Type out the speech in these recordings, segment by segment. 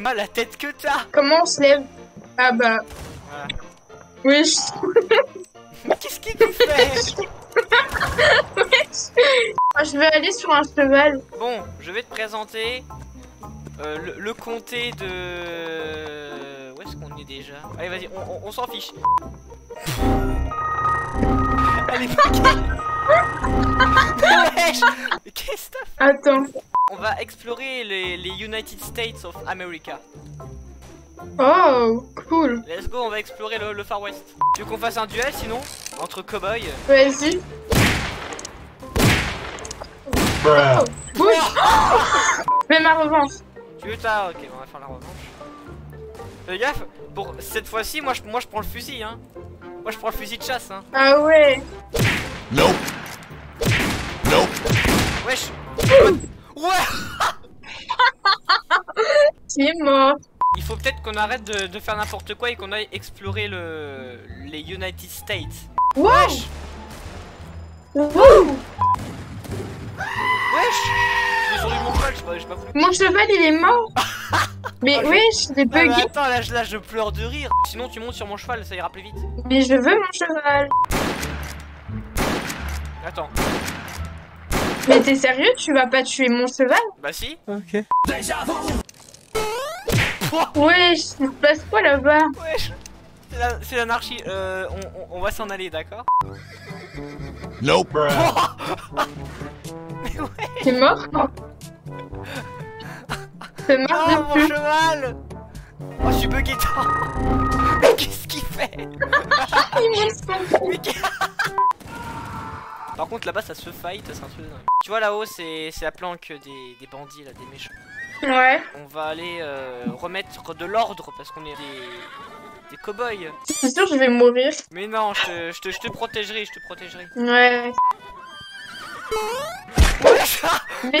mal la tête que t'as Comment on se lève Ah bah. Voilà. Oui, je... Qu'est-ce qu'il nous fait je vais aller sur un cheval. Bon, je vais te présenter euh, le, le comté de... Où est-ce qu'on est déjà? Allez, vas-y, on, on- on s'en fiche. Allez, Wesh Mais Qu'est-ce que t'as Attends. On va explorer les, les United States of America. Oh, cool. Let's go, on va explorer le, le Far West. Tu veux qu'on fasse un duel sinon? Entre cowboys? Vas-y. Oh, oui. Fais ma revanche. Tu veux ta... Ok, on va faire la revanche. Fais gaffe, pour cette fois-ci, moi je, moi je prends le fusil, hein. Moi je prends le fusil de chasse, hein. Ah ouais. Nope. Est mort. Il faut peut-être qu'on arrête de, de faire n'importe quoi et qu'on aille explorer le... les United States. Wesh Wouh. Wesh Je suis sur mon cheval, je sais pas, j'ai pas voulu. Mon cheval, il est mort. Mais Ah, wesh, il est Ah, bugué. attends, là, je- là je pleure de rire. Sinon tu montes sur mon cheval, ça ira plus vite. Mais je veux mon cheval. Attends. Mais t'es sérieux Tu vas pas tuer mon cheval? Bah si. Wesh, il se passe quoi là-bas. Wesh. C'est la- C'est l'anarchie. Euh, on, on- on va s'en aller, d'accord? Nope. Mais ouais T'es mort T'es mort Oh mon cheval. Oh je suis bugué Mais qu'est-ce qu'il fait? Il Par contre là-bas ça se fight, c'est un truc de dingue. Tu vois là-haut c'est c'est la planque des, des bandits là, des méchants. Ouais. On va aller euh, remettre de l'ordre parce qu'on est des, des cow-boys. C'est sûr, je vais mourir. Mais non, je te, je, te, je te protégerai, je te protégerai. Ouais. Mais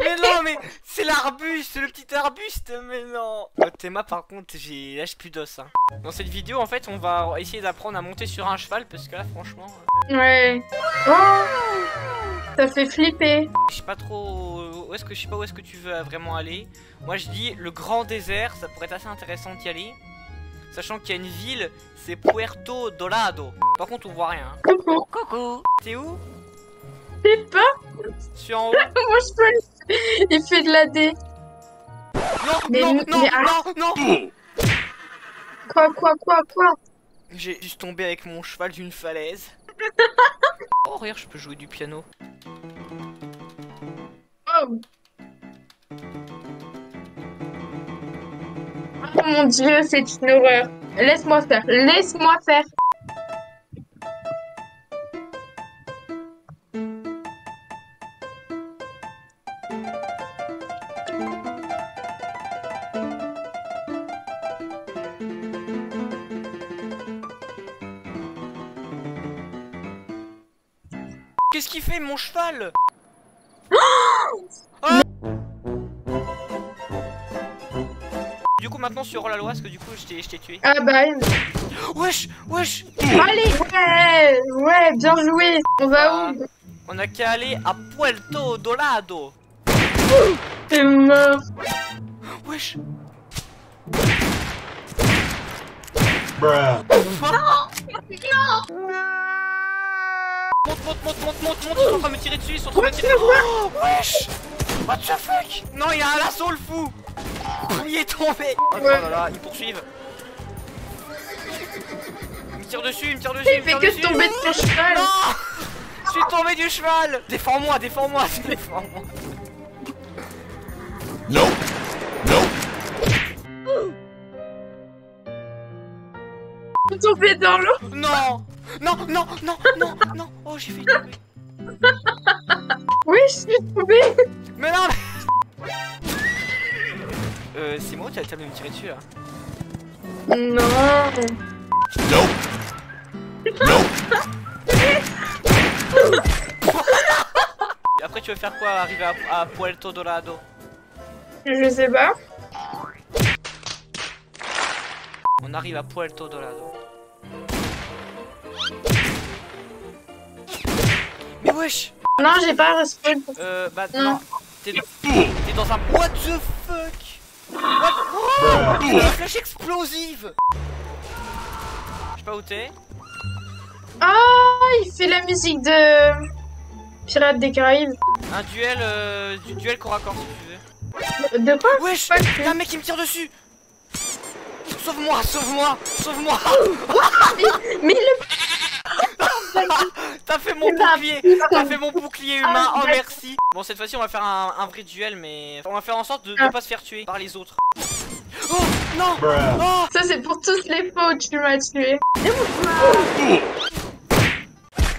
Mais non, mais c'est l'arbuste, le petit arbuste, mais non. Euh, Théma, par contre, j'ai lâche plus d'os. Hein. Dans cette vidéo, en fait, on va essayer d'apprendre à monter sur un cheval parce que là, franchement, euh, ouais. Oh Ça fait flipper. je sais pas trop où est-ce que je sais pas où est-ce que tu veux vraiment aller. Moi, je dis le grand désert, ça pourrait être assez intéressant d'y aller, sachant qu'il y a une ville, c'est Puerto Dorado. Par contre, on voit rien. hein. Coucou. Coucou. T'es où? Je sais pas. Je suis en haut. Mon cheval, il fait de la D. Non, Mais- non, non, mais arrête. non, non. Quoi, quoi, quoi, quoi? J'ai juste tombé avec mon cheval d'une falaise. oh, regarde, je peux jouer du piano. Oh. Oh mon dieu, c'est une horreur. Laisse-moi faire, laisse-moi faire. Qu'est-ce qu'il fait, mon cheval? Oh Ah Du coup, maintenant, sur la loi, parce que du coup, je t'ai je t'ai tué. Ah bah, Wesh, wesh allez, ouais, ouais, bien joué. On va où On a qu'à aller à Puerto Dorado. T'es mort. Wesh Bruh. Monte, monte, monte, monte, monte, monte, ils sont en train de me tirer dessus, ils sont en train de me tirer Oh, wesh. What the fuck? Non, il y a un lasso, le fou. Il est tombé. Oh là là, ils poursuivent. Il me tire dessus, il me tire dessus, Il me fait que dessus tomber de ton cheval? Non. Je suis tombé du cheval. Défends-moi, défends-moi, défends-moi. Nope. Nope. Tomber dans l'eau? Non Non, non, non, non, non Oh, j'ai fait tomber Oui, je suis tombée. Mais non mais... Euh, c'est moi ou t'as t'as de me tirer dessus là Non. Nope. Nope. Et après tu veux faire quoi Arriver à, à Puerto Dorado? Je sais pas. On arrive à Puerto Dorado. Wesh Non, j'ai pas respawn. Euh, bah Non. non. T'es dans un... What the fuck? What oh Bruh. Une flèche explosive Je sais pas où t'es. Ah, il fait la musique de Pirates des Caraïbes. Un duel, euh, du duel corps à corps si tu veux. De quoi? Wesh Pas Y'a un mec qui me tire dessus Sauve-moi, sauve-moi, sauve-moi Mais le T'as fait mon bouclier. T'as fait mon bouclier humain, Ah, oh merci Bon cette fois-ci on va faire un, un vrai duel mais on va faire en sorte de Ah. ne pas se faire tuer par les autres Oh non. Oh Ça, c'est pour tous les faux, tu m'as tué.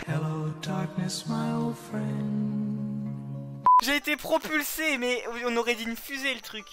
Hello, darkness, my old friend. J'ai été propulsé mais on aurait dit une fusée le truc